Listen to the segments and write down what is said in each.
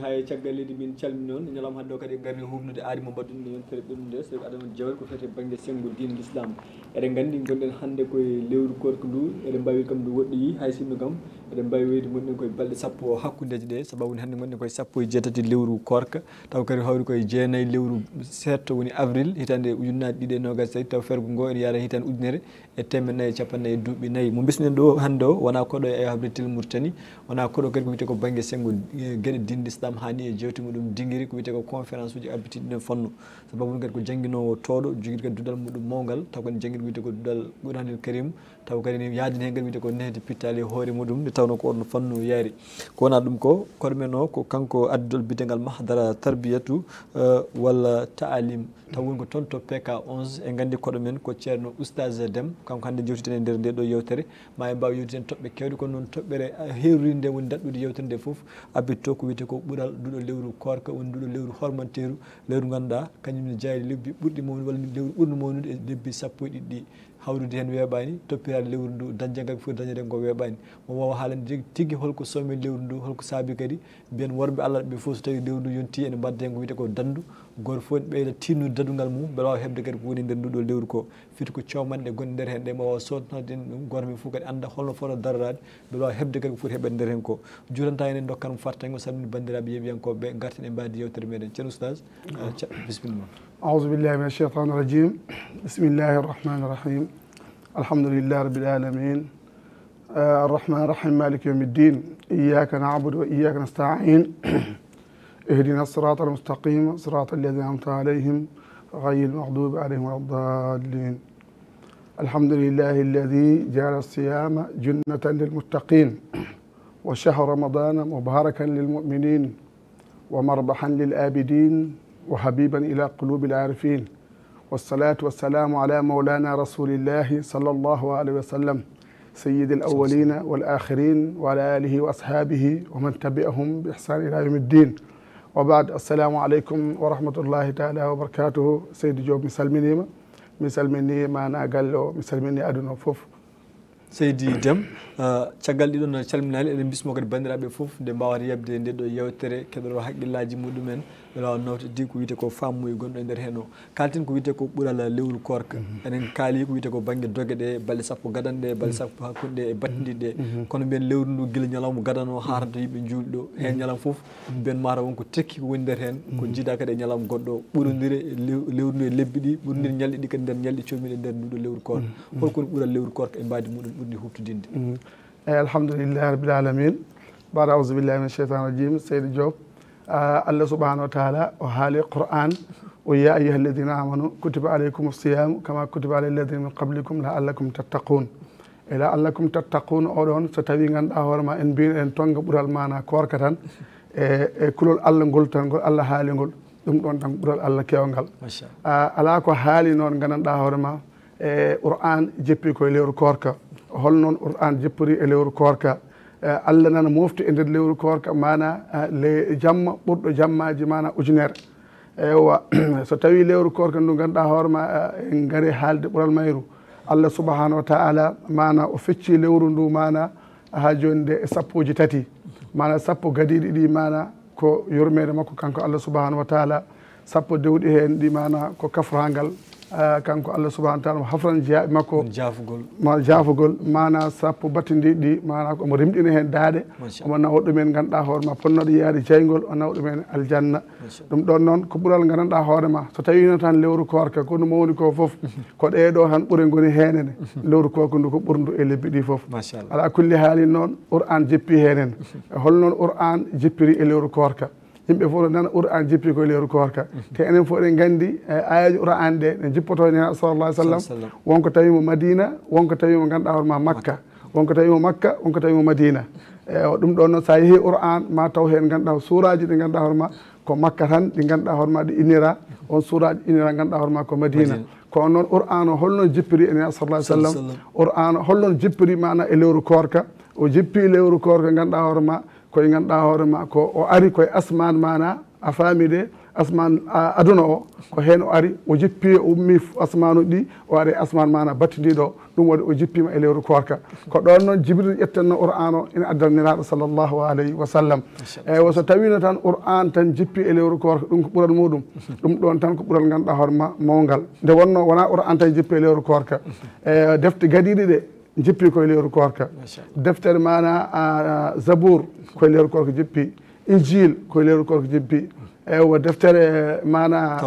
hay caggal leydi min calmini noon ñalawma hannde o kadi garni humnude aari mo mbaddunde hen feere ɓennude nde saabi adama jawel ko fete banggue senggo dine l' islam eɗen gandi gonɗen hannde koye lewru korko ndu eɗen mbawi kam ndu woɗɗoyi hay sinno kam eɗen mbawi weyde gonɗen koye balɗe sappo hakkudeje ɗe. Sababude hannde gonɗen koye sappo e jeetati e lewru korka. Taw kadi hawri koye jeenayyi lewru setto woni avril hitande e ujunnaji ɗiɗi e nogas tawi taw fergo ngo ene yara hitande ujunere e temmenayyi e capannayyi e duuɓi nayyi. Mo bisminen ɗo hannde o wona koɗo e habritel mourtani wona koɗo kadi ko wiyete ko banggue senggo gueɗe dinde islam hani e, e jewti muɗum. Dinguiri ko wiyete ko conférence uji abbitiɗine fonno sababu ɗum kadi ko jangguinowo tooɗo joguiɗo kadi dudal muɗum mawgal taw kadi jangguiɗo wiyete ko dudal ɓuranel karim taw kadi ne yaadini hen kadi wiyde ko nehdi pittali e hoore muɗum nde tawno ko onno fannu yaari. Ko wona ɗum ko kono men o ko kanko addidol bidengal mahdara tarbiyatu euh, walla taalim. Taw woni ko toon to pk 11 en gandi koɗo men ko ceerno oustage dem kanko hannde jewtiten e nder nde ɗo yewtere. Ma en mbawa yewtiden toɓɓe kewɗe kono noon toɓɓere euh, herruri nde woni daɗɗude yewtere nde foof abbitto ko wiyete ko ɓuural ɗuɗo lewru korka woni ɗuɗo lewru hormanteru lewru ganduɗa kañumne jeyali lebbi ɓurɗi mawnude walla lewru ɓurɗi mawnude e lebbi sappo e ɗiɗi ɗi. hawrude heen weeɓaani toppiraade lewru ndu dañde gaɓe foti dañede ngo weeɓaani mo wawa haalande tigi tigi holko somi lewru ndu holko saabi kadi mbiyen worɓe allah ɓe fof so tawi lewru ndu yonti ene mbadda hen ko wiyete ko danndu goto foof ne ɓeyda tinnude dadugal mum beele wawa hebde kadi ko woni nder nduɗo lewru ko fiiti ko comanɗe gonɗe nder hen ɗe mo wawa sodnode ɗum goto foof kadi anda holno fotno darorade beele wawa hebde kadi ko foti heɓede nder hen ko jutanta en en dokkanmo fartago salmini bandiraɓe yeeɓiyankoɓe garten e mbadi yewtere meɗen ceerno oustage bisimilla الشيطان الرجيم بسم الله الرحمن الرحيم الحمد لله رب العالمين آه الرحمن الرحيم مالك يوم الدين إياك نعبد وإياك نستعين اهدنا الصراط المستقيم صراط الذين أنعمت عليهم غير المغضوب عليهم ولا الضالين. الحمد لله الذي جعل الصيام جنة للمتقين وشهر رمضان مباركا للمؤمنين ومربحا للآبدين وحبيبا إلى قلوب العارفين. والصلاة والسلام على مولانا رسول الله صلى الله عليه وسلم سيد الأولين والآخرين وعلى آله وأصحابه ومن تبعهم بإحسان إلى يوم الدين. wa bad assalamu aleykum wa rahmatullahi taala wa barakatuhu. Seydi diop mi salminima. Mi salmini mana galle o mi salmini aduna foof seydi dem ah, caggal ɗiɗon no calminali eɗen bismo kadi bandiraɓe foof nde mbawata yebde nde ɗo yewtere keɗoro haqqillaji muɗumen. nelaw nawtidi ko wiyete ko fammuye gonɗo e nder hen o. Kalten ko wiyete ko ɓuural lewru korka. Mhm. Enen kaali ko wiyete ko banggue dogue ɗe balɗe sappo gadanɗe balɗe mhm. sappo hakkude e ɗe. E battidiɗe kono mbiyen lewru ndu guila ñalawma gadano harata yimɓe juulɗo hen ñalawma foof mbiyen mata wonko tekki ko woni nder hen ko jiida kadi e ñalawma goɗɗo ɓuurodiri lewru ndu e lebbi ɗi ɓuurodiri ñalɗi ɗi kadi nder ñalɗi comiɗe nder nduɗo lewru korka. Holkoni ɓuural lewru korka e mbadi muɗum ɓurdi huftodinde eyi alhamdulillah rabbil alamin. Baɗa ausubillahi min cheitan rajim seydi diop آه، الله سبحانه وتعالى وحال القرآن. ويا أيها الذين آمنوا كتب عليكم الصيام كما كتب على الذين من قبلكم لعلكم تتقون. إلى أنكم تتقون أولون ستوي غندا هورما إن بين إن تونغ برال مانا كوركا تان إيه، إيه، كلول الله نقول تنقول الله حالي نقول. ɗum ɗon tan ɓural allah kewngal ala ko haali noon gandanɗa hoorema e qur'an jeppi koye lewru korka holnoon qur'an jeppori e lewru korka allah nana mofti e nder lewru korka mana le jamma ɓurɗo jammaji mana ujunere. Ewa so tawi lewru korka ndu ganduɗa hoorema en gaari haalde ɓuural mayru allah subahanahu wa taala mana o fecci lewru ndu mana ha joni nde e sappoji tati. Mana sappo gadiɗi ɗi mana ko yurmede makko kanko allah subahanahu wa taala sappo dewɗi hen ɗi mana ko kafragal Ah, kanko allah subahana taala mo hafran jeyaɓe makko. Jafugol ma jafugol mana sappo battidiɗi mana omo rimɗina hen daaɗe omo nawa ɗumen ganduɗa hoorema ponnoɗo yeyade jeygol o nawa ɗumen aljanna. Ɗum ɗon noon ko ɓuural gandanɗa hoorema so tawino tan lewru korka kono mawni ko foof ko ɗeɗo tan ɓuure goni henene lewru korka ndu ko ɓurdu e lebbi ɗi foof ala kulli haali noon qur'an jeppi henen e holnoon qur'an jeppiri e lewru korka yimɓe fof nana qur'an jippi koye lewru korka te enen fof eɗen gandi e ayaji qur'an ɗe ɗe jippoto e nenaɗo sallallah sallam. Wonko tawimo madina wonko tawimo ganduɗa hoorema makka. Wonko tawimo makka wonko tawimo madina. E ɗum ɗon noon sa yeehi qur'an ma taw hen ganduɗa suraji ɗi ganduɗa hoorema ko makka tan ɗi ganduɗa hoorema ɗi innira. On suraji innira ganduɗa hoorema ko madina. Kono noon qur'an o holno jippiri e nenaɗo sallah sallam. Qur'an o holnon jippiri mana e lewru korka o jippi lewru korka ganduɗa hoorema koye ganduɗa hoore ma ko o ari koye asmane mana a faami de asmane aduna o ko heen o ari o jippi o ummi asmane uji ɗi o ari asmane mana battidiɗo ɗum waɗi o jippima e lewru korka. Ko ɗon noon jibril ƴettanno qur'an o ina addaniraɗo sallllahu alayhi wa sallam. Eyyi so tawino tan qur'an tan jippi e lewru korka ɗum ko ɓuural muɗum ɗum ɗon tan ko ɓural ganduɗa hoorema mawgal nde wonno wona qur'an tan jippi e lewru korka. E defte gadiɗe ɗe jippi koye lewru korka. Deftere mana zabour koye lewru korka jippi. Injil koye lewru korka jippi. Eywa deftere mana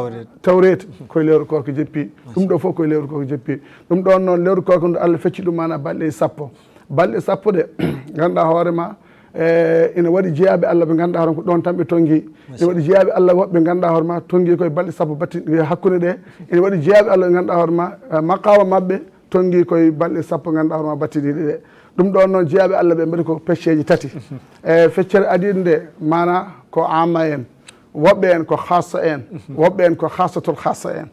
tawret koye lewru korka jeppi ɗum ɗo fof koye lewru korka jeppi ɗum ɗon noon lewru korka ndu allah fecci ɗum mana balɗe sappo. Balɗe sappo ɗe ganduɗa hoorema e ina waɗi jeeyaɓe allah ɓe ganduɗa hoorema ko ɗon tan ɓe tonggui ina waɗi jeeyaɓe allah woɓɓe ganduɗa hoorema tonggui koye balɗe sappo batti hakkude ɗe ina waɗi jeeyaɓe allah ɓe ganduɗa hoorema e, maqawa mabɓe tonggui koye balɗe sappo ganduɗa hoorema battidiɗi ɗe. Ɗum ɗon noon jeeyaɓe allah ɓe mbaɗi ko pecceji tati. E feccere adide nde mana ko ama en woɓɓe en ko hassa en woɓɓe en ko hassatul hassa en.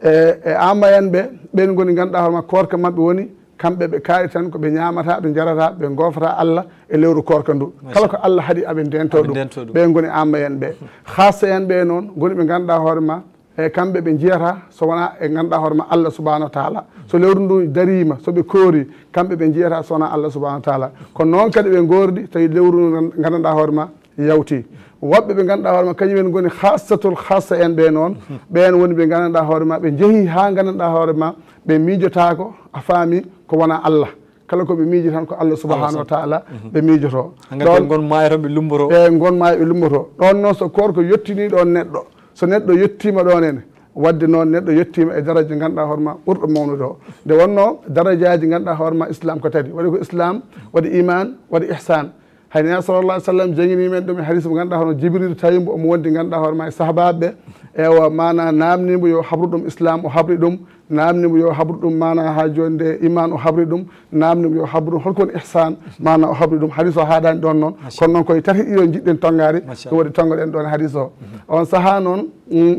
Eh, e ama en ɓe ɓen goni ganduɗa hoorema korka mabɓe woni kamɓe ɓe kaari tan koɓe ñamata ɓe jarata ɓe gofata allah e lewru korka ndu. Kala ko allah haaɗi aɓe ndento ɗum ɓe goni ama en ɓe. Hassa en ɓe noon goni ɓe ganduɗa hoorema e kamɓe ɓe jiyata so wona e ganduɗa hoorema allah subahanahu wa taala. So lewru ndu darima soɓe koori kamɓe ɓe jiyata so wona allah subahanahu wa taala. Kono noon kadi ɓe gordi tawi lewru ndu gandanɗa hoorema yawti. Woɓɓe ɓe ganduɗa hoorema kañumen goni hassatul hassa en ɓe noon ɓen woni ɓe gandanɗa hoorema ɓe jeehi ha gandanɗa hoorema ɓe miijotako a faami ko wona allah. Kala koɓe miiji tan ko allah subahanahu wa taala ɓe miijoto. Ɗon gon maayo tan ɓe lumboro. ɓe gon maayo ɓe lumboto ɗon noon so korko yettini ɗon neɗɗo. so neɗɗo yettima ɗon en wadde noon neɗɗo yettima e daraja ganduɗa hoorema ɓurɗo mawnude o. Nde wonno darajaji ganduɗa hoorema islam ko tati. Waɗi ko islam waɗi iman waɗi ihsan. Hay nena sallallah alih sallam janginimen ɗum e hadis mo ganduɗa hoorema jibril tawimbo omo wondi ganduɗa hoorema e sahabaɓeɓe ewa mana namnimo yo habru ɗum islam o habri ɗum namnimo yo habru ɗum mana ha joni nde iman o habri ɗum namnimo yo habru ɗum holko woni ihsan mana o habri ɗum hadis o haɗani ɗon noon kono noon koye tati ɗiɗo jiɗɗen tongari ɗum waɗi tongoɗen ɗon hadis o on saaha noon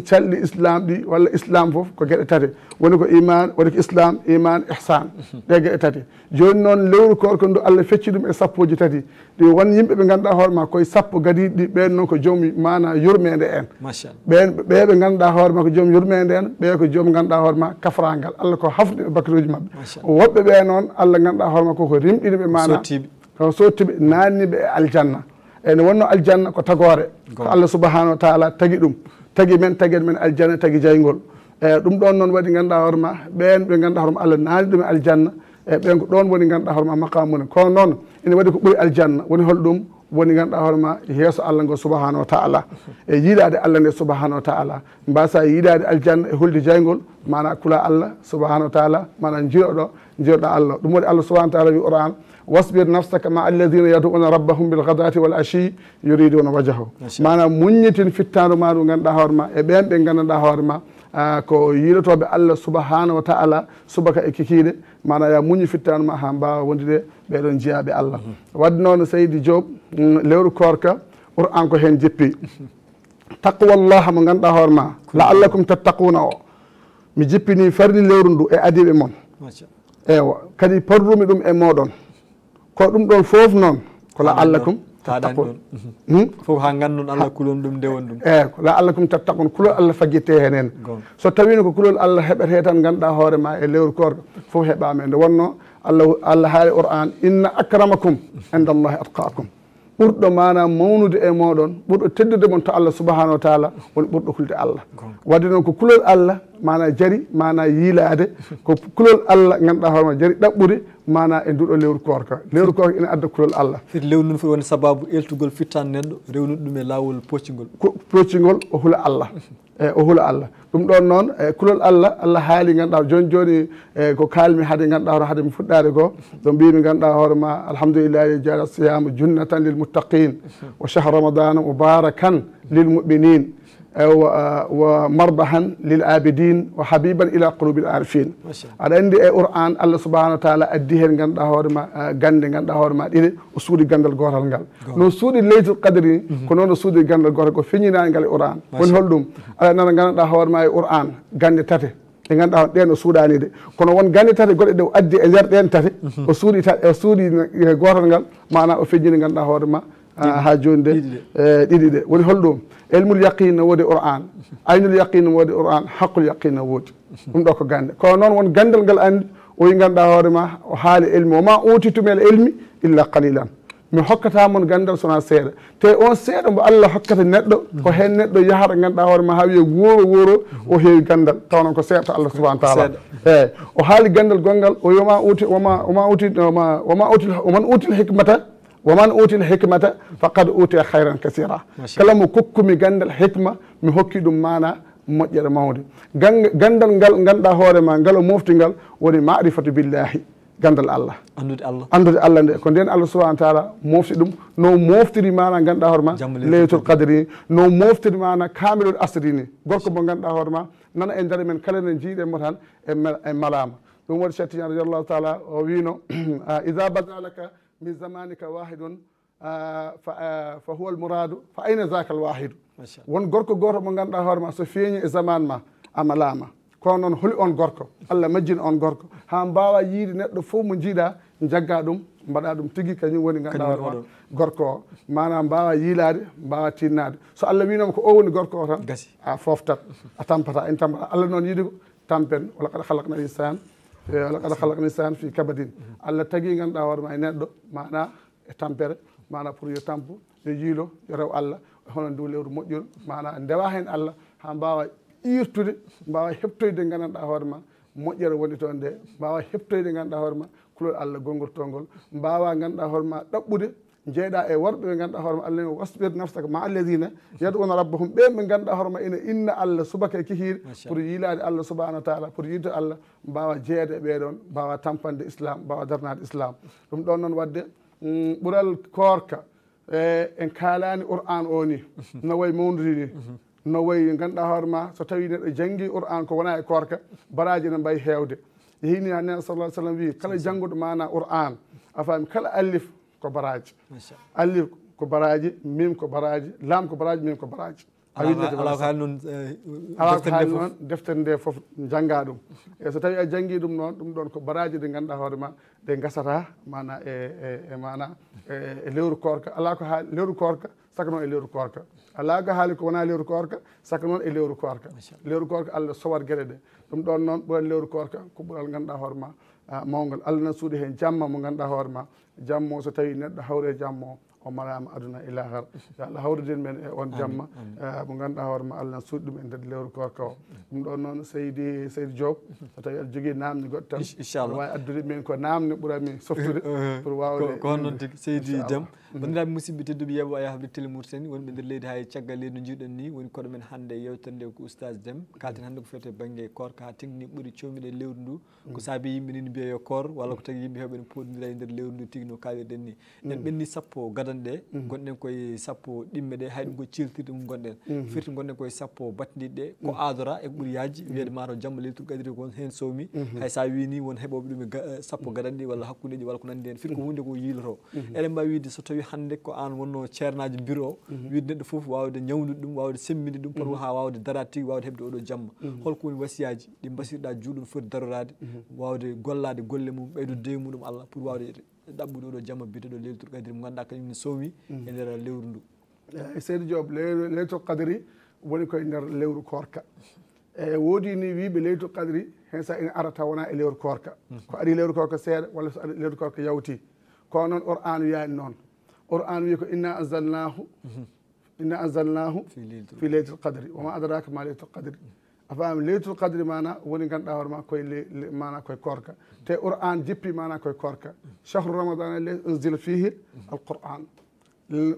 calɗi islam ɗi walla islam foof ko gueɗe tati woni ko iman waɗi ko islam iman ihsan ɗe gueɗe tati joni noon lewru korko ndu allah fecci ɗum e sappoji tati ɗi won yimɓe ɓe ganduɗa hoorema koye sappo gadiɗi ɗi ɓen noon ko joom mana yurmede en ɓen ɓe ɓe ganduɗa hoorema ko joom yurmede en ɓe ko joom ganduɗa alqouran ngal allah ko hafde bakiruji mabɓe woɓɓe ɓe noon allah ganduɗa hoore makko ko rimɗiniɓe mana ko sottiɓe nanniɓe e aljanna. Ene wonno aljanna ko tagore ko allah subahanahu wa taala tagui ɗum. Tagui men taguede men aljanna tagui jaygol eyi ɗum ɗon noon waɗi ganduɗa hoore ma ɓen ɓe ganduɗa hoorema allah naani ɗum e aljanna. E ɓen ko ɗon woni ganduɗa hoorema ma maqamunen kono noon ene waɗi ko ɓuuri aljanna. Woni holɗum woni ganduɗa hoorema ma allah ngo subahanahu wa taala. E yiiɗade allah nde subahanahu wa taala. Mbasa yiiɗade aljanna e hulde jaygol mana kula allah subahanahu wa taala mana jiroɗo jiroɗa allah. Ɗum waɗi allah subahana taala wi qouran wasbir nafsaka ma alladina yaduuna rabbahum bilgadati wal achi yuriduna wajahu mana muññitin fittadu ma ɗu ganduɗa hoorema e ɓen ɓe gandanɗa hoorema ko yiilotoɓe allah subahanahu wa taala subaka e kikiɗe mana ya muñi fittanma ha mbawa wondude ɓeɗon jeeyaɓe allah. Wadde noon seydi job mm, lewru korka qur'an ko hen jeppi. Taqwallaha mo ganduɗa hoorema laallakum tattaquna o. Mi jippini farni lewru ndu e adiɓe moon ewa kadi parrumi ɗum e moɗon. Ko ɗum ɗon foof noon ko laallakum tattakon hmm? fof ha gandun allah kulon ɗum ndewon ɗum. Eyi la allah kum tattakon kulol allah faggite hen hen so tawino ko kulol allah heɓete tan ganduɗa hoorema e lewru korɗo fof heɓama nde wonno allah allah haali qouran inna acramakum indallahi atqakum ɓurɗo manam mawnude e moɗon ɓurɗo teddude mon to allah subahanahu wa taala woni ɓurɗo hulde allah. Wadde noon ko kulol allah mana jari mana yiilade ko kulol allah ganduɗa hoorema jari ɗaɓɓude mana e nduɗo lewru korka lewru korka ina adda kulol allah. Fiti lewru ndun foti woni sababu eltugol fittan neɗɗo rewnude ɗum e lawol poccigol poccigol o hula allah. e o huula allah. Ɗum ɗon noon e kulol allah allah haali ganduɗa joni joni e ko kalmi haade ganduɗa hoore haade mi fuɗɗade ko ɗo mbimi ganduɗa hoorema alhamdulillahi jaala siyamu junnatan lil muttaqin wa chahre ramadana mubarakan lil muminin. wa marbahan lil ومربحا للعابدين وحبيبا الى قلوب arifin. Aɗa anndi e qur'an allah subahanahu wa taala addi heen ngannduɗaa hoore ma eh, gannde ngannduɗaa hoore ma ɗiɗi o suuɗi ganndal gootal ngal. No suuɗi leytul qadre ni ko noon o suuɗi ganndal gootal ko feññinaani ngal e qur'an. Woni holɗum aɗa nana ngannduɗaa hoore ma e qur'an gannde tate ɗe ganduɗa on ɗen o suuɗani de kono won gande tate goɗɗe ɗe o addi e nder ɗen tate o suuɗi o suuɗi gotal ngal mana o feññini ganduɗa hoore ma Ah, ha joni de. Ɗiɗi ɗe eh, woni holɗum elmul yaqin ne woodi qur'an. Aynul yaqin ne woodi qur'an. Haqqul yaqin ne woodi. Ɗum ɗo ko gande. Kono noon won gandal ngal andi o yi ganduɗa hoore ma o haali elmi. O ma otitumel elmi illa qalilan mi hokkatamon gandal sona seeɗa. Te on seeɗa mo allah hokkata neɗɗo ko hen neɗɗo yahata ganduɗa hoore ma ha wiye wooro wooro o heewi gandal. Taw noon ko seeɗa allah subahana taala. Eyyi eh, o haali gandal gongal o wima uti woma woma uti woma uti oman util hikmata woman util hikmata faqad utiya hayran kasira kala mo kokkumi gandal hikma mi hokki ɗum mana moƴƴere mawde gandal ngal ganduɗa hoorema ngal o moftingal woni marifatu billahi gandal allah andude allah andude allah nde ko nden allah subahana taala mofti ɗum no moftiri mana ganduɗa hoore ma leytul kadri no moftiri mana kamilol asri ni gorko mo ganduɗa hoore ma nana e nder men kala ne jiiɗemo tan e malama ɗum waɗi cettiñan radiallahu taala o wino ida badalaka min zamanika wahidun fa huwa almouradu fa ayna zaka alwahidu? Won gorko goto mo ganduɗa hoore ma so feeñi e zaman ma amalama kono noon holi on gorko allah majjina on gorko. Ha mbawa yiide neɗɗo fof mo jiiɗa jagga ɗum mbaɗa ɗum tigui kañum woni ganduɗa hoore ma gorko o mana mbawa yiilade mbawa tinnade so allah winoma ko o woni gorko o tan a foftat a tampata en tampata allah noon yiiɗi ko tampen wala kad halakna l insane alakada halakna san fi kabadin. Allah tagui ganduɗa hoore ma e neɗɗo mana e tampere mana pour yo tampo yo yiilo yo rew allah. E hono ndu lewru moƴƴol mana ndewa hen allah ha mbawa irtude mbawa heptoyde gandanɗa hoore ma moƴƴere woni toon nde. Mbawa heptoyde ganduɗa hoore ma kulol allah gongoltolngol mbawa ganduɗa hoore ma ɗaɓɓude jeeyɗa e worɓe ɓe ganduɗa hoorema allah wasbir nafsaka ma alladina yaduna rabbahum. Ɓen ɓe ganduɗa hoorema ina inna allah subaka e kihiiɗe pour yiilade allah subahanahu wa taala pour yidde allah mbawa jeeyade e ɓeɗon mbawa tampande islam mbawa darnade islam ɗum ɗon noon wadde mm, ɓuural korka e en kaalani qur'an o ni. No wayi mawdiri ni. No wayi ganduɗa hoore ma so tawi neɗɗo janggui qur'an ko wona e korka baraji ne mbayi hewde yehini ha nena sallah sallam wi kala jangguɗo mana qur'an a faami kala allif ko baraji alif ko baraji mim ko baraji lam ko baraji mim ko baraji a windeteala ko haali noon eh, ala ko haali noon deftere nde fof jangga ɗum. E so tawi a jangi ɗum noon ɗum ɗon ko baraji ɗi ganduɗa hoore ma ɗe gasata mana e e, e mana e, e lewru korka ala ko haali lewru korka saka noon e lewru korka ala ko haali ko wona lewru korka saka noon e lewru korka lewru korka allah sowat gueɗe ɗe. Ɗum ɗon noon ɓuran lewru korka ko ɓuural ganduɗa hoore ma. Ah, mawgol allah na suuɗi heen jamma mo ngannduɗa hoore ma. Jamma o so tawi neɗɗo hawre e jamma o o marama aduna e ilahar yo allah hawriden men e on jamma. Eh, mo ganduɗa hoore ma allah suuɗi ɗum e nder lewru korka o. Ɗum ɗon noon seydi seydi diob so tawi aɗa jogui namde goɗɗo tan. Wawi addude min ko namde ɓuurami softude eh, eh, pour wawde ko noon tigui seydi déme bandiraɓe musidɓe tedduɓe yeɓo aya habre télé wonɓe nder leydi ha e caggal leydi no jiiɗon ni woni koɗo men hannde yewtere nde ko oustage dem. Kalten hannde ko fewte banggue korka ha tingni ɓuuri comiɗe lewru ndu. Ko mm. saabi yimɓe ni no mbiya yo koor walla ko tagi yimɓe heɓe ne poɗodira e nder lewru ndu tigui no kalirɗen ni mm. en ɓenni sappo gadanɗe mm. gonɗen koye sappo ɗimme ɗe hay ɗum ko cirtirɗe mum gonɗen. Firti gonɗen koye sappo battidiɗe ɗe ko adora e ɓuuri yaaji. Wiyede mataw jamma leytul gadiri won hen sowmi. Mm-hmm. Hay sa wini won heɓoɓe ɗum sappo gadanɗi walla hakkudeji walla ko nandi hen firti ko hunde ko yiiloto mm-hmm. eɗen mbawi wiide so tawi hannde ko an wonno ceernaji bureau o wiide neɗɗo foof wawde ñawdude ɗum wawde semminde ɗum pour ha wawde darade tigui wawde heɓde oɗo jamma holko woni wasiyaji ɗi basirɗa juuɗum foti darorade wawde gollade golle mum ɓeydo dewi muɗum allah pour wawde ɗaɓɓude oɗo jamma biteɗo leylatul qadiri mo ganduɗa kañum ne sowmi e nder lewru ndu eyyi seydi diob leylatul qadiri woni koye nder lewru korka e woodi ni wiɓe leylatul qadiri hen sa ina ara taw wona e lewru korka ko ari lewru korka seeɗa walla so ari lewru korka yawti kono noon qur'an wiyani noon qur'an wi ko inna anzalnahu inna anzalnahu fi leylatul qadri wama adraka ma leylatul qadri a faami leylatul qadri mana woni ganduɗa hoore ma koye mana koye korka te qur'an jippi mana koye korka chahru ramadan alladi unzila fihi alqur'an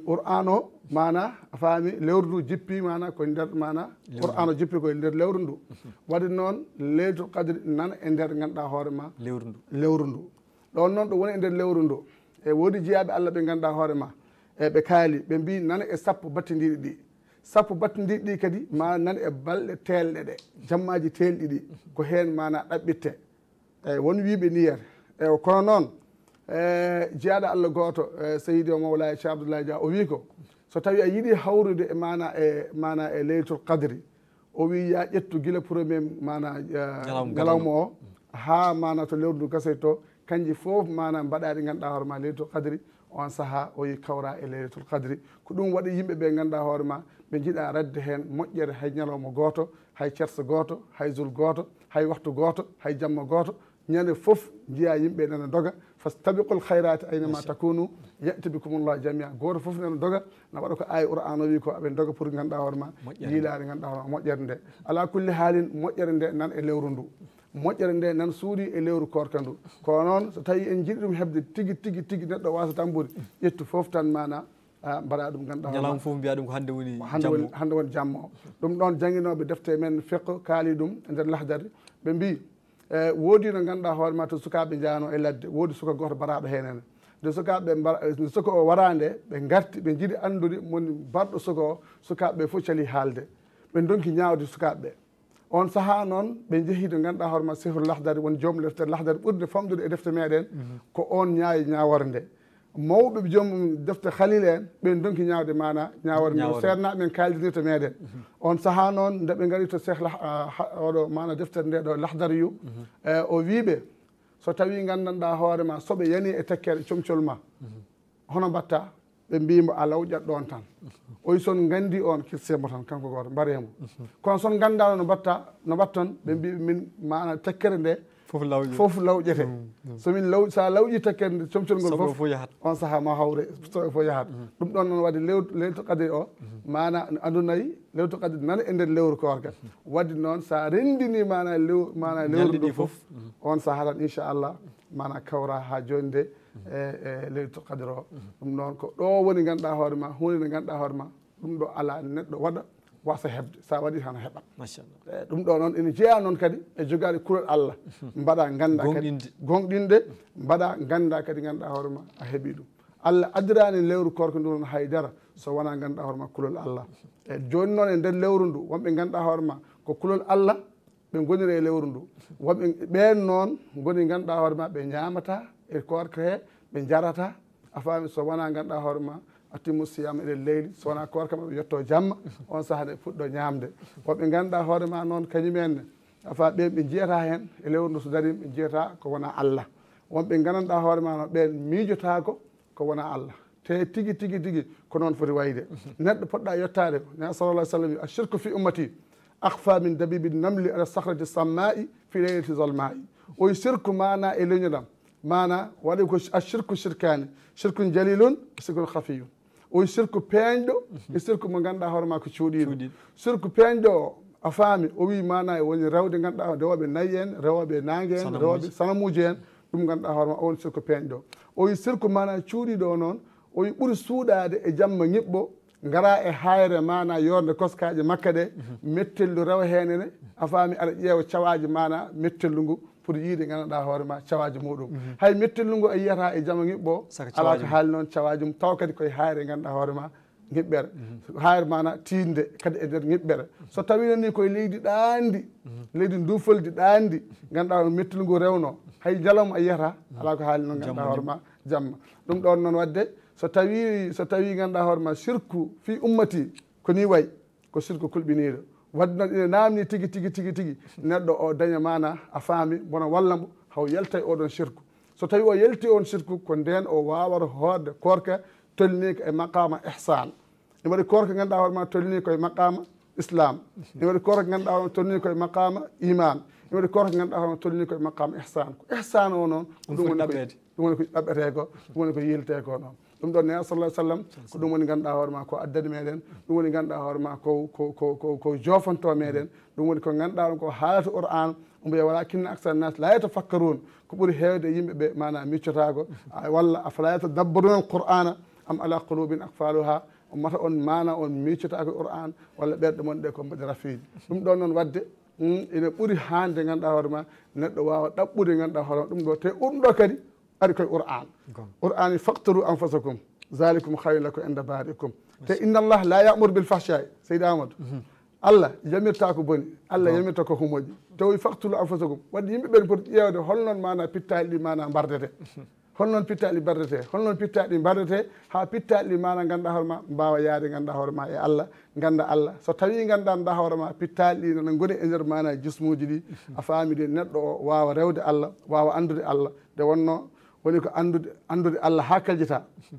qur'an o mana a faami lewru ndu jippi mana koye nder mana qur'an o jippi koye nder lewru ndu waɗi noon leylatul qadri nana e nder ganduɗa hoore ma lewru ndu lewru ndu ɗon noon ɗo woni e nder lewru ndu e woodi jeyaɓe allah ɓe ganduɗa hoore ma. E ɓe kaali ɓe mbi nana e sappo battidiɗi ɗi. Sappo battidiɗi ɗi kadi ma nana e balɗe telɗe ɗe jammaji telɗi ɗi ko hen mana ɗaɓɓitte. Eyyi won wiɓe niyere eyi kono noon e jeyaɗo allah goto e seydi o mawla che abdoulahi dia o wi ko so tawi a yiiɗi hawrude e mana e mana e leytul kadri o wi ya ƴettu guila premier mana e, galawma o ha mana to lewru ndu gasoy to kanji fof mana mbaɗaɗi ganduɗa hoore ma leylatul qadri on saaha o yi kawra e leylatul qadri. Ko ɗum waɗi yimɓe ɓe ganduɗa hoore ma ɓe jiiɗa radde hen moƴƴere hay ñalawma goto hay cersa goto hay zul goto hay waktu goto hay jamma goto ñande foof jiya yimɓe nana doga. Fastabiqul hayrati aynama takunu yati bikumullah jamia. Goto foof nana doga na waɗa ko aya qur'an o wi ko aɓe doga pour ganduɗa hoore ma yiilade ganduɗa hoore ma moƴƴere nde. Ala kulli haalin moƴƴere nde nan e lewru ndu. moƴƴere nde nan suuri e lewru korka ndu. Kono noon so tawi en jiɗi ɗum heɓde tigi tigi tigi neɗɗo wasa tambude ƴettu foof tan mana mbaɗa ɗum ganduɗa ñalawma fof mbiya ɗum ko hannde woni hannde woni jamma o. Ɗum ɗon jangguinoɓe defte men fiqe kaali ɗum e nder lahdare. Ɓe mbi e woodi no ganduɗa hoore ma to sukaɓe jaano e ladde woodi suka goto mbaɗaɗo henene nde sukaɓe nde suka o wara nde ɓe garti ɓe jiiɗi andude moni barɗo suka o sukaɓeɓe fof cali haalde. Ɓe donki ñawde sukaɓeɓe on sahaa noon ɓe njehii to ngannduɗaa hoore ma sehru lahdari woni joom deftere lahdari ɓurde famɗude e defte meeɗen mhm. ko on ñaawi ñaawore nde mawɓe joom defte halil en ɓen donki ñaawde mana ñaawore men seernaaɓe men kaaldirta meeɗen. Mhm. On sahaa noon nde ɓe ngari to seh ah, oɗo mana deftere nde ɗo lahdari yu. Mhm. Eh, o wiiɓe so tawii nganndanɗaa hoore ma so ɓe yani e tekkere e comcol ma hono mbatta ɓe mbimo a lawƴat ɗon tan oy son gandi on kirsemo tan kanko goto mbaremo kono son gandano no mbatta no mbatton ɓe mbiɓe min mana tekkere nde fof lawƴete somin law sa lawƴi tekkere nde comcol ngol fof on saaha ma hawre soɓe fof yahat ɗum ɗon noon wadde lew lewtu kadiri o mana adunayi lewtu kadiri nana e nder lewru korka wadde noon sa rendini mana lew mana lewru ndu fof on saaha tan inchallah mana kawra ha joni nde e e leytul kadre o ɗum noon ko ɗo woni ganduɗa hoore ma hunde nde ganduɗa hoore ma ɗum ɗo ala neɗɗo waɗa wasa hebde sa waɗi tan heɓat e ɗum ɗo noon ene jeeya noon kadi e jogaade kurel allah. Mbaɗa ganda kadi gonɗinde. Mbaɗa ganda kadi ganduɗa hoore ma a heeɓi ɗum. Allah addirani lewru korko ndu noon haydara so wona ganduɗa hoore ma kulol allah. E joni noon e nder lewru ndu wonɓe ganduɗa hoore ma ko kulol allah ɓe goniri e lewru ndu. Wonɓe ɓen noon goni ganduɗa hoore ma ɓe ñamata e ko waɗa he ɓe jarata a faami so wona ganduɗa hoore ma a timmu siyama eɗen leydi. So wona ko war ɓe yetto jamma on saaha nde fuɗɗo ñamde woɓɓe ganduɗa hoore ma noon kañumenne afa ɓen ɓe jiyata hen e lewru ndu so darima ɓe jiyata ko wona allah. Wonɓe gandanɗa hoore ma noon ɓen miijotako ko wona allah. Te tigui tigui tigui ko noon foti wayde. Neɗɗo poɗɗa yettade ne salalah sallam wi ashirku fi ummati akfa min dabibi namli ala sahrati sammai fi leylati zolmai oy sirku mana e leñoɗam mana waɗi ko ashirku shirkani shirkun jalilun shirkun hafiyun woni sirku peeñɗo e sirku mo ganduɗa hoore ma ko cuuɗiɗo sirku peeñɗo o a faami o wi mana e woni rewde ganduɗa rewoɓe nayyi en rewoɓe nangue en rewoɓe sanamuji en ɗum ganduɗa hoore ma o woni sirku peeñɗo. O wi sirku mana e cuuɗiɗo o noon o wi ɓuuri suuɗade e jamma ñiɓɓo gara e hayre mana yorde koskaji makka ɗe mhm. mettellu rewa henene a faami aɗa ƴeewa cawaji mana mettellu ngu. pour yiide gandanɗa hoore ma cawaji muɗum. Hay mettellu ngu e a yiyata e jama giɓɓo ala ko haali noon cawaji mum taw kadi koye hayre gandanɗa hoore ma giɓɓere hayre mana tiinde kadi e nder giɓɓere so tawino ni koye leydi ɗaandi leydi dufoldi ɗaandi ganduɗa mettel ngu rewno hay jalawma a yiyata ala ko haali noon ganduɗa hoore ma jamma. Ɗum ɗon noon wadde so tawi so tawi ganduɗa hoore ma sirku fi ummati ko ni wayi ko sirku kulɓiniɗo wadduno ɗine namni tigi tigi tigi tigi. Neɗɗo o daña mana a faami bona walla mo haw yalta e oɗon sirku. So tawi o yalti on sirku ko nden o wawata hoorde korka tolnika e maqama ihsan. Ne waɗi korka ganduɗa hoore ma tolni koye maqama islam ne waɗi korka ganduɗa hoore ma tolni koye maqama iman ne waɗi korka ganduɗa hoore ma tolni koye maqama ihsan ko e ihsan o noon ɗum woni ko ɗum woni ko ɗaɓɓete ko ɗum woni ko yilte ko noon. ɗum ɗon nea sallah sallam ko ɗum woni ganduɗa hoore ma ko addani meɗen ɗum woni ganduɗa hoore ma ko ko ko jofanto meɗen ɗum woni ko ganduɗa ɗum ko haalata qur'an mbiya wala kinna aksar nas la yata fakkarun ko ɓuuri hewde yimɓeɓe mana miccotago walla afala yata dabbaruna qur'ana am ala qulubin akfaluha mata on mana on miccotako qur'an walla ɓerɗe mon ɗe ko mbaɗi rafiji ɗum ɗon noon wadde mm, ene ɓuuri hande ganduɗa hoore ma neɗɗo wawa ɗaɓɓude ganduɗa hoore ma ɗum ɗo te ɗum ɗo kadi ari koye qur'an. Qur'an i faqturu anfusakum zalikum hayru lakum inde barikum. Te inna allah la yamour bil fahsai seydi amadou. Allah yamirta ko boni allah yamirta ko humoji. Tawi faqtulu anfusakum wadde yimɓe ɓen poti ƴewde holnoon mana pittali ɗi mana mbardete. Holnoon pittaɗi mbardete holnoon pittaɗi mbardete ha pittaɗi ɗi mana ganduɗa hoore ma mbawa yaade ganduɗa hoore ma e allah ganda allah. So tawi gandanɗa hoore ma pittaɗi ɗi nana goni e nder mana e jismuji ɗi a faami ɗi neɗɗo o wawa rewde allah wawa andude allah. Nde wonno woni ko andude andude allah ha kaljita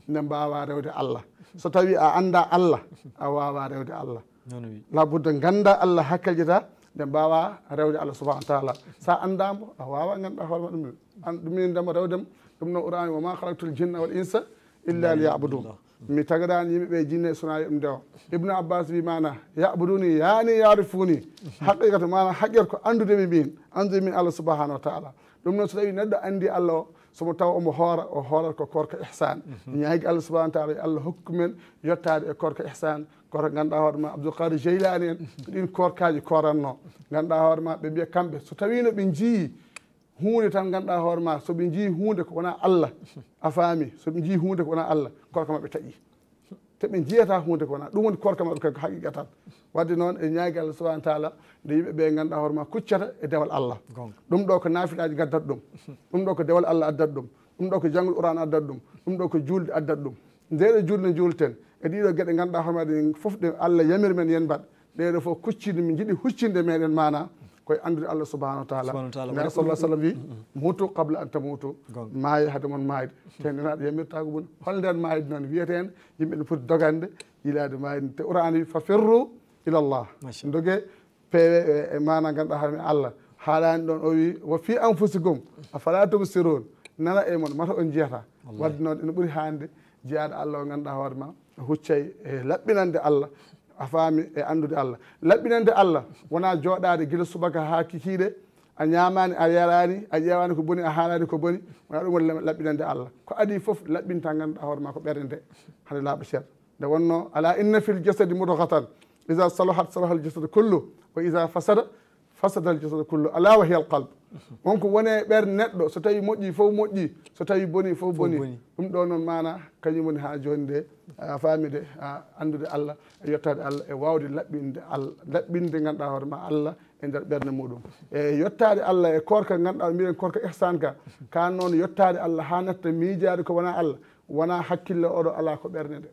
nde mbawa rewde allah so tawi a anda allah a wawa rewde allah labudde ganda allah ha kaljita nde mbawa rewde allah subahana wa taala sa andamo a wawa ganduɗa hoorema ɗum ɗum min ndema rewdema ɗum noon qurani wa ma halaktul jinna wal insa illa liyabudun mi tagadani yimɓeɓe jinne sona ɗum ndewa ibnu abbas wi mana yabuduni yani yarifuni haqiqata mana haqqet ko andudemi min andude min allah subahanahu wa taala ɗum noon so tawi neɗɗo andi allah o somo taw omo hoora o hoorat ko korka ihsan ñaagi mhm. allah subahana taala yo allah hokku men yettade e korka ihsan koto ganduɗa hoore ma abdoulkadir jeylani en ko ɗin korkaji koranno ganduɗa hoore ma ɓe mbiya kamɓe. So tawino ɓe jiiyi hunde tan ganduɗa hoore ma soɓe jii hunde ko wona allah a faami. Soɓe jii hunde ko wona allah korka maɓe taƴi te ɓe jiyata hunde kona ɗum woni korka maɓɓe kanko haqiqa tan wadde noon e ñaagi allah subahana taala nde yimɓe ɓe ganduɗa hoore ma kuccata e dewal allah. Ɗum ɗo ko nafilaji gaddata ɗum. Ɗum ɗo ko dewal allah addata ɗum. Ɗum ɗo ko janggude uran addata ɗum. Ɗum ɗo ko julde addata ɗum. Ndeɗo julde julten e ɗiɗo gueɗe ganduɗa hoore maɗen foof ɗe allah yamiri men yen mbaɗ. Ɗeɗo fof kuccide min jiiɗi huccinde meɗen mana كوي اندر الله سبحانه وتعالى سبحانه وتعالى صلى الله عليه وسلم موتو قبل ان تموتو ماي هادمون ماي تين نات يمي تاغبون هول دان ماي في ويتين يمي فوت دوغاند إلى دو ماي تي قران إلى الله ندوغي بي مانا غاندا حرمي الله حالان دون أو وفي انفسكم افلا تبصرون نانا ايمون ماتو ان جيتا واد نون ان هاند جياد الله غاندا هورما هوتشي لابينان دي الله a faami e anndude allah. Laɓɓinande allah wona jooɗade gila subaka ha kikiiɗe a ñamani a yarani a ƴewani ko boni a haalani ko boni wona ɗum woni laɓɓinande allah. Ko adi foof laɓɓinta ganduɗa hoore ma ko ɓerde nde hade laaɓa ceer. Nde wonno ala inna fil jasadi mudogatan ida salahat salaha l jasade kullu wa ida fasada fasada al jasada kullu. Ala wa hiya al qalbe wonko wone ɓerde neɗɗo so tawi moƴƴi fof moƴƴi so tawi boni fof boni. ɗum ɗo noon mana kañum woni ha joni nde a famide andude allah e yettade allah e wawde laɓɓinde allah laɓɓinde ganduɗa hoore ma allah e nder ɓerde muɗum. E yettade allah e korka ganduɗa mbiɗen korka ihsan ka ka noon yettade allah ha natta miijade ko wona allah wona hakkille oɗo ala ko ɓerde nde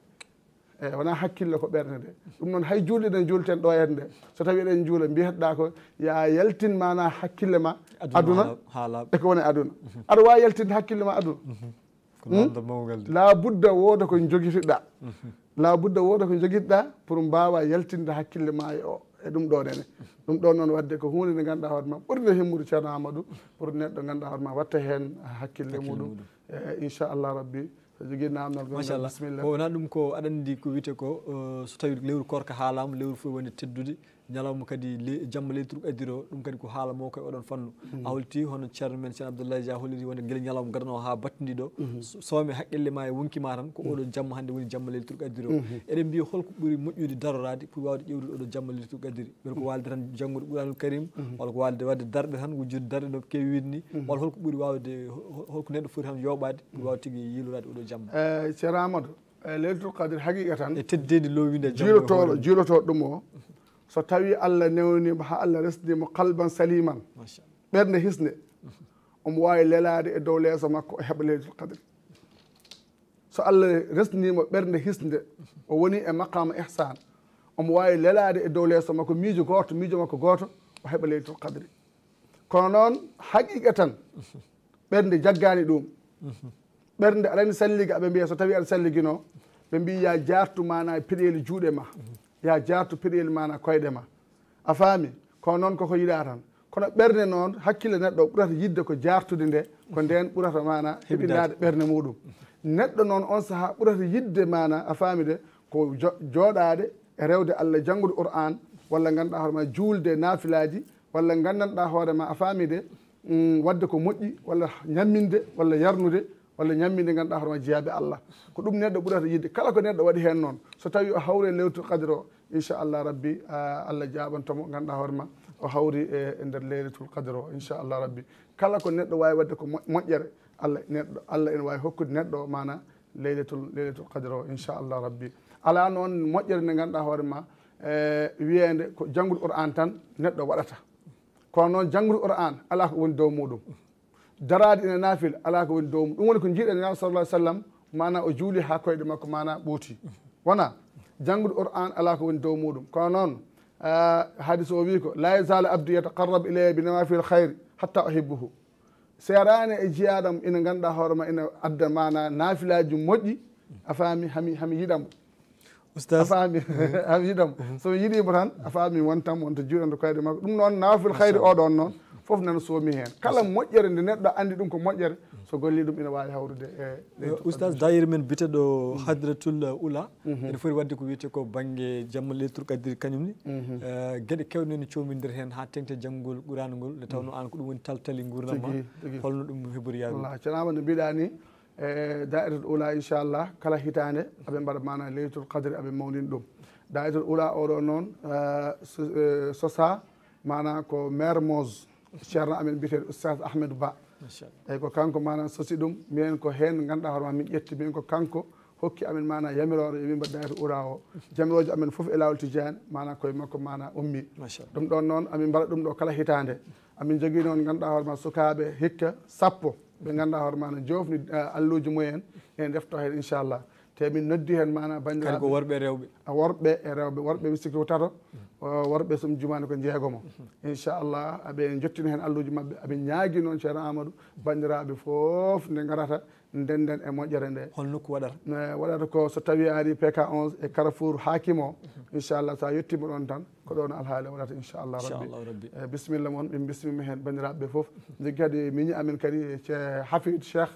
eyi wona hakkille ko ɓerde nde. Ɗum noon hay julɗe ɗen julten ɗo en nde. So tawi eɗen juula mbiyatɗa ko ya yaltin mana hakkille ma aduna eko woni aduna. Aɗa wawi yaltinde hakkille ma aduna. Hmm? Labudda wooda ko jogitiɗa labudda wooda ko jogitiɗa pour mbawa yaltinde hakkille ma e o e ɗum ɗo nene. Ɗum ɗon noon wadde ko hunde nde ganduɗa hoore ma. Ɓurde himmude ceerno amadou pour neɗɗo ganduɗa hoore ma watta hen hakkille muɗum. E inchallah rabbi so jogui namdal machallah ko wona ɗum ko aɗa andi ko wiyete ko so tawi lewru korka haalama lewru fof woni teddude ñalawma kadi jamma leydi turk addiri o ɗum kadi ko haala mo koye oɗon fannu. Hmm. A holti hono ceerno men ceerno abdoullahi dia holliri wonde guila ñalawma gadano ha battidi ɗo hmm. soome haqqille ma e wonkima tan ko hmm. oɗo jamma hannde woni jamma leydi turk addiri o. Eɗen mbiya holko ɓuuri moƴƴude darorade pour wawde ƴewdude oɗo jamma leydi turk addiri beele ko walde tan janggude ɓuranul karim walla ko walde wadde darɗe tan wujjude darɗe no kewi widni walla holko ɓuuri wawde holko neɗɗo foti tan yoɓade pour wawde tigui yilorade oɗo jamma. Eh, ceerno amadou eh, leylatul kadir haqiqa tan e teddedi lowide e jiilotoɗo e jiilotoɗo ɗum o. so tawi allah newnima ha allah resdimo kalban saliman. Ɓerde hisde. Omo wawi lelade e dow leeso makko e o heɓa leylatul qadre so allah resnimo ɓernde hisde. O woni e maqama ihsan omo wawi lelade e dow leeso makko miijo goto miijo makko goto o heɓa leylatul qadre kono noon haqiqa tan ɓernde jaggani ɗum. Ɓernde aɗani salliga aɓe mbiya. So tawi aɗa salligino ɓe mbi ya jartu mana e peɗeli juuɗe ma ya jartu peɗoyel mana koyɗe ma. A faami kono noon koko yiɗa tan. Kono ɓerde noon hakkille neɗɗo ɓurata yidde ko jartude nde ko nden ɓurata mana heɓidade ɓerde muɗum. Neɗɗo noon on saaha ɓurata yidde mana a faami de ko jooɗade e rewde allah janngude qur'an walla ganduɗa hoore ma juulde nafilaji walla gandanɗa hoore ma a faami de mm, wadde ko moƴƴi walla ñamminde walla yarnude walla ñamminde ganduɗa hoorema jeeyaɓe allah. Ko ɗum neɗɗo ɓurata yidde. Kala ko neɗɗo waɗi hen noon. So tawi o hawri e lewtul kadir o inchallah rabbi allah jaɓantomo ganduɗa hoorema o hawri e, e nder leylatul kadir o inchallah rabbi. Kala ko neɗɗo wawi wadde ko moƴƴere allah neɗɗo allah ene wawi hokkude neɗɗo o mana leylatul leylatul kadir o inchallah rabbi. Ala noon moƴƴere nde ganduɗa hoorema e, wiyede ko janggude qur'an tan neɗɗo waɗata. Kono noon janggude qur'an ala ko woni dow muɗum. Darade ina naafil ala ko woni dow mum ɗum woni ko jiiɗen nabi sallah sallam mana o juuli ha koyɗe makko mana ɓooti wona janggude qur'an ala ko woni dow muɗum kono noon hadis o wi ko la yasal abdu yataqarrab ilayya bi nawafil hayre hatta uhibbuhu serani e jiyaɗam ina ganduɗa hoorema ina adda mana naafilaji moƴƴi a faami hami hami yiɗamo a faami hami yiɗamo somi yiɗimo tan a faami wontam wonto juuɗanto koyɗe makko ɗum noon naafil hayri oɗon noon fof nana soomi heen. Kala moƴƴere nde neɗɗo anndi ɗum ko moƴƴere so golli ɗum ina waawi hawrude e oustage dayir men biteɗo mhm. hadratul oula mhm. ene foti wadde ko wiyete ko baŋnge jamma lettur kadiri kañumni mhm. eh, geɗe kewɗe ne coomidir heen haa tengte janngol ɓurano ngol. Nde tawno aan ko ɗum woni taltali nguurnam ma holno ɗum heɓori yaawi cenaama no mbiɗa ni e dairatul oula inchallah kala hitaande aɓe mbaɗa mana leytul kadiri aɓe mawnin ɗum. Dairatul oula oɗo noon eh, eh, sosa mana ko maire mose. ceerno amen mbiyeteɗo oustas ahmedou ba. Eyyi ko kanko manan sosi ɗum minen ko hen ganduɗa hoorema min ƴetti. Minen ko kanko hokki amen mana yamirore yomin mbaddayata e ura o. Jamirojo amen foof e lawol tijani mana koye makko mana ummi. Ɗum ɗon noon amin mbaɗa ɗum ɗo kala hitande. Amin jogui noon ganduɗa hoorema sukaɓe hikka sappo. Ɓe ganduɗa hoore ma no jofni eh, alluji mumen. Ene defto hen inchallah. te min noddi heen mana banndiraaɓe. Ko worɓe rewɓe. Worɓe e rewɓe worɓe mi sikki ko tato worɓe somi jumani ko jeegomo inchallah aɓe jottino heen alluji maɓɓe aɓe ñaagui noon ceerno amadou bandiraɓe fof nde garata ndenden e moƴƴere nde hol nokku waɗata waɗata ko so tawi ari pk 11 e carrefour hakim o inchallah sa yettima ɗon tan ko ɗon alhaali waɗata inchallah rabbi e bisimilla moon min bismima hen bandiraɓeɓe foof jogui kadi miñi amen kadi ce hafid cheikh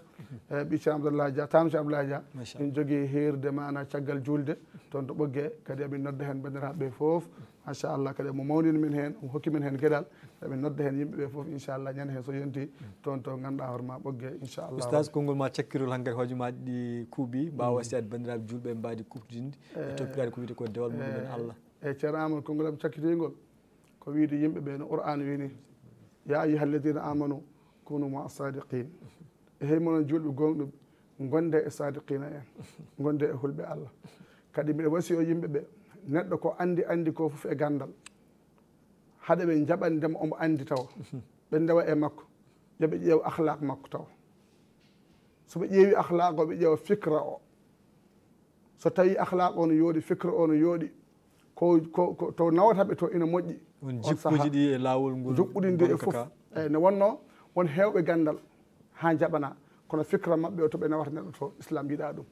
e ɓi ceerno abdoullah dia tano ceerno abdoulahi dia min jogui hirde mana caggal julde toon to ɓoggue kadi amin nodda hen bandiraɓeɓe foof machallah kadi mo mawnini min hen mo hokki min hen gueɗal eɓe nodda heen yimɓe ɓe fof inchallah ñande heen so yonti mm. toon to ngannduɗaa hoore ma ɓogge inchallah. Ustage konngol ma cakkirol hankkadi hoojomaji ɗi kuuɓi mbawa mm. wasiyade bandiraɓe julɓe mbaadi kuɓtidinde e eh, tokkirade ko wiyete ko dewal muɗumen eh, allah. Eh, eyyi ceerno amadou konngol aɓe cakkitingol ko wiide yimɓe ɓe no qur'an wini ya ayuha alladina amanu kunu ma sadiqin e hey monon julɓe gonɗo gonde e sadiqina en gonde e hulɓe allah. Kadi mbiɗa wasi o yimɓe ɓe neɗɗo ko anndi anndi ko fof e ganndal haɗa ɓe jaɓandema omo andi taw ɓe ndewa e makko. Yoɓe ƴeew ahlak makko taw soɓe ƴeewi ahlak o ɓe ƴeewa fikra o. So tawi ahlak o no yooɗi fikra o no yooɗi ko ko to nawataɓe to ina moƴƴi. On jikkuji ɗi e lawol ngol juɓɓuɗi ndi e fof. eyyi ne wonno won hewɓe gandal ha jaɓana. Kono fikra mabɓe o to ɓe nawata neɗɗo to islam yiɗa ɗum.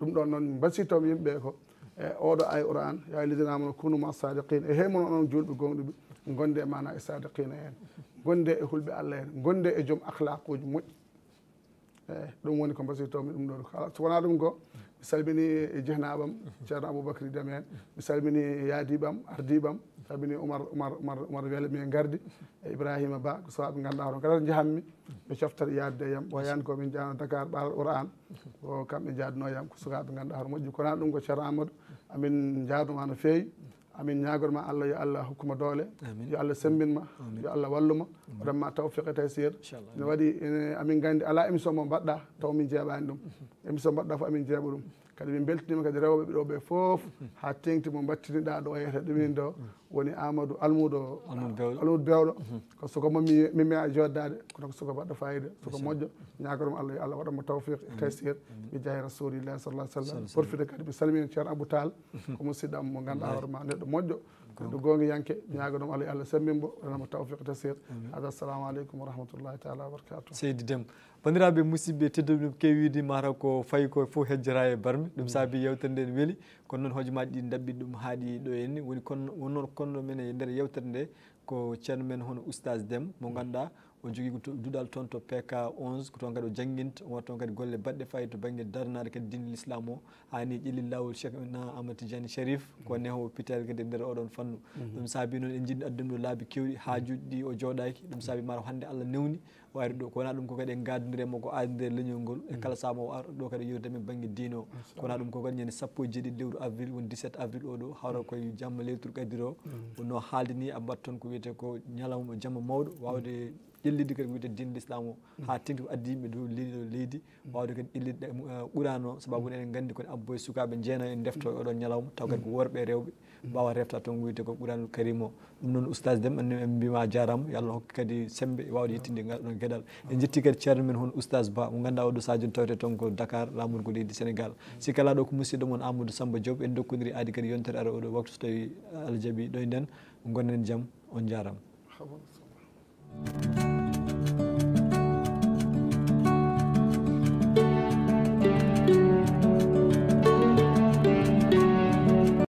Ɗum ɗon noon mbasiytomi yimɓeɓe ko أودا أي أوران يا الذين آمنوا كونوا مع الصادقين إهمنا أن نجول بقولي قندة معنا الصادقين هن قندة أهل بالله قندة أجمع أخلاق وجمع لونكم بس يتوهم لمنور خلاص وأنا لهم قو مثال بني جهنم بام جهنم أبو بكر دامين مثال بني يادي بام أردي بام tabini oumar oumar oumar oumar weele min gardi e ibrahima ba ko sawaɓe ganduɗa hoto kadi jahanmi ɓe coftat yadde yam ɓoyani ko min jano dakar ɓaal qouran o kamɓe jadno yam ko sukaɓe ganduɗa hoto moƴƴi kono ɗum ko ceerno amadou amin jadoma no fewi amin ñagodoma allah yo allah hokkuma doole yo allah sembinma yo allah walluma waɗanma tawfiqe taysir. Ne waɗi amin gandi ala émission mo mbaɗɗa taw min jeeɓani ɗum. Émission mbaɗɗa fo amin jeeɓa ɗum. kadi min beltinima kadi rewɓe ɓiɗoɓe foof ha tengti mo battiniɗa ɗo yeyata ɗumin ɗo. Woni amadou almudo almudo bewɗo ko soko momi mimi a joddade kono ko soko mbaɗɗo fayida soko moƴƴo. Ñagorom allah yo allah waɗamo tawfiq e taysir mi jaye rasulillahi sallah sallam. Profite kadi mi salmini ceerno abou tal ko musidɗam mo ganduɗa hoorema neɗɗo moƴƴo. ko gonga yanke ñaago ɗum alay allah sammin mbo renamo tawfiq tasir hada assalamu aleykum wa rahmatullahi taala wabarakatuh seydi dem bandiraɓe musidɓe tedduɓe ɗum kewidi mataw ko fayi ko fof hejjera e barmi. Ɗum mm. saabi yewtere nde ne weeli kono noon hojomaji ɗi dabɓi ɗum haaɗi ɗo henni. Woni kono wonnoon konno men e nder yewtere nde ko ceerno men hono oustage dem mo ganduɗa o jogui ko duɗal toon to pk 11 ko toon kadi o jangguinta o wat toon kadi golle baɗɗe fayi to banggue darnade kadi dine l'islam islam o hani ƴellil lawol cheikh na amadou tidiani sharif ko neho hôpital kadi e nder oɗon fannu. Ɗum saabi noon en jiɗi addum ɗo laabi kewɗi hajuji ɗi o jooɗaki ɗum saabi mataw hande allah newni o ari ɗo kowona ɗum ko kadi en gadodiremo ko adidire leñol ngol e kala sama o ar ɗo kadi yewtidemi banggue diine o kowona ɗum ko kadi ñande sappo e jeeɗiɗi lewru avril woni 17 avril oɗo hawra koye jamma leytour kadir o no haaldini a mbatta toon ko wiyete ko ñalawma jamma mawɗo wawde ƴellidde kadi wiyde dine l' islam o ha tengti ko addi yimɓe dow leydi leydi. Wawde kadi ƴellidde eh, eh, ɓurano sababu eɗen gandi kodi abbo sukaɓe jeena en defto e oɗon ñalawma. Taw kadi ko worɓe e rewɓe mbawa refta toon wiyde ko ɓuranul karim o ɗum noon oustage dem anni en mbima jarama. Yo allah hokki kadi sembe e wawde yettinde ngal ɗon gueɗal en jetti kadi ceerno men hon oustage ba. Mo ganduɗa oɗo sajun tawte toon ko dakar lamun ko leydi sénégal. Sikkala ɗo ko musidɗo moon amadou samba diob en dokkodiri aadi kadi yontere ara oɗo waktu so tawi allah jaaɓi ɗoynden e gonnen jaam on jarama